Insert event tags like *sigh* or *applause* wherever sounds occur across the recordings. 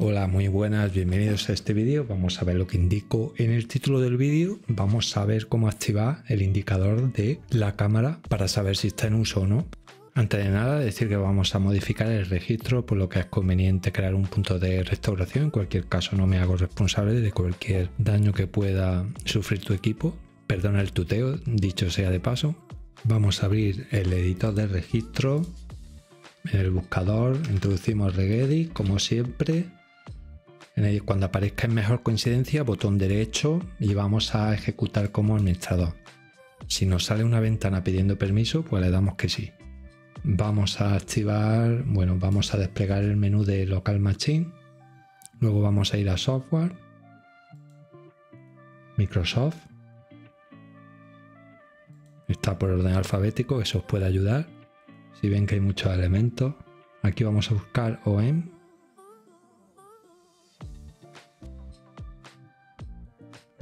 Hola, muy buenas, bienvenidos a este vídeo. Vamos a ver lo que indico en el título del vídeo. Vamos a ver cómo activar el indicador de la cámara para saber si está en uso o no. Antes de nada, decir que vamos a modificar el registro, por lo que es conveniente crear un punto de restauración. En cualquier caso, no me hago responsable de cualquier daño que pueda sufrir tu equipo. Perdona el tuteo, dicho sea de paso. Vamos a abrir el editor de registro. En el buscador introducimos Regedit, como siempre cuando aparezca en mejor coincidencia, botón derecho y vamos a ejecutar como administrador. Si nos sale una ventana pidiendo permiso, pues le damos que sí. Vamos a activar, bueno, vamos a desplegar el menú de Local Machine. Luego vamos a ir a Software, Microsoft. Está por orden alfabético, eso os puede ayudar. Si ven que hay muchos elementos. Aquí vamos a buscar OEM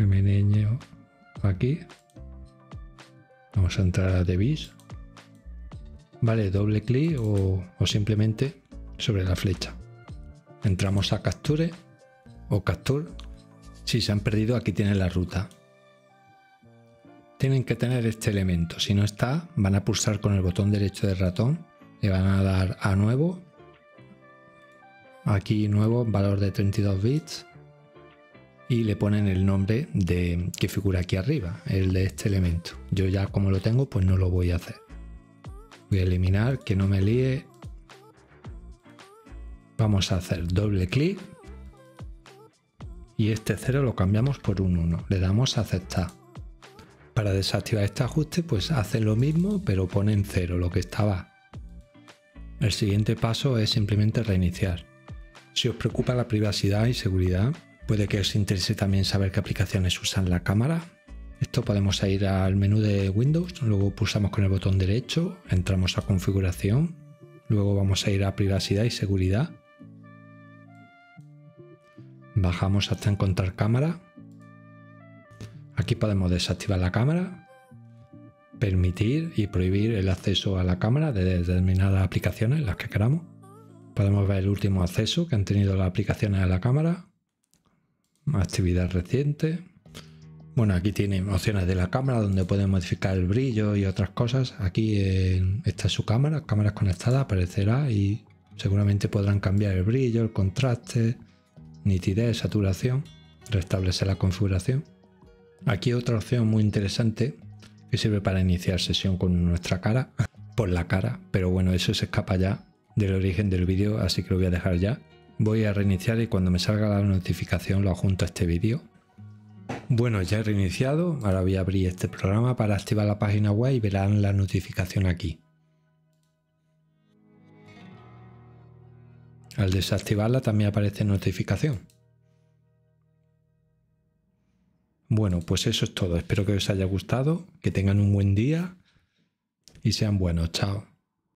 me aquí. Vamos a entrar a Devis. Vale, doble clic o, o simplemente sobre la flecha. Entramos a Capture o Capture. Si se han perdido, aquí tienen la ruta. Tienen que tener este elemento. Si no está, van a pulsar con el botón derecho del ratón. Le van a dar a nuevo. Aquí nuevo, valor de 32 bits y le ponen el nombre de que figura aquí arriba, el de este elemento. Yo ya como lo tengo, pues no lo voy a hacer. Voy a eliminar, que no me líe. Vamos a hacer doble clic y este 0 lo cambiamos por un 1. Le damos a aceptar. Para desactivar este ajuste, pues hace lo mismo, pero pone en 0 lo que estaba. El siguiente paso es simplemente reiniciar. Si os preocupa la privacidad y seguridad, Puede que os interese también saber qué aplicaciones usan la cámara. Esto podemos ir al menú de Windows, luego pulsamos con el botón derecho, entramos a configuración, luego vamos a ir a privacidad y seguridad. Bajamos hasta encontrar cámara. Aquí podemos desactivar la cámara, permitir y prohibir el acceso a la cámara de determinadas aplicaciones, las que queramos. Podemos ver el último acceso que han tenido las aplicaciones a la cámara, actividad reciente. Bueno, aquí tiene opciones de la cámara donde pueden modificar el brillo y otras cosas. Aquí está su cámara, cámaras conectadas, aparecerá y seguramente podrán cambiar el brillo, el contraste, nitidez, saturación, restablecer la configuración. Aquí otra opción muy interesante que sirve para iniciar sesión con nuestra cara, *laughs* por la cara, pero bueno, eso se escapa ya del origen del vídeo, así que lo voy a dejar ya. Voy a reiniciar y cuando me salga la notificación lo adjunto a este vídeo. Bueno, ya he reiniciado, ahora voy a abrir este programa para activar la página web y verán la notificación aquí. Al desactivarla también aparece notificación. Bueno, pues eso es todo. Espero que os haya gustado, que tengan un buen día y sean buenos. Chao.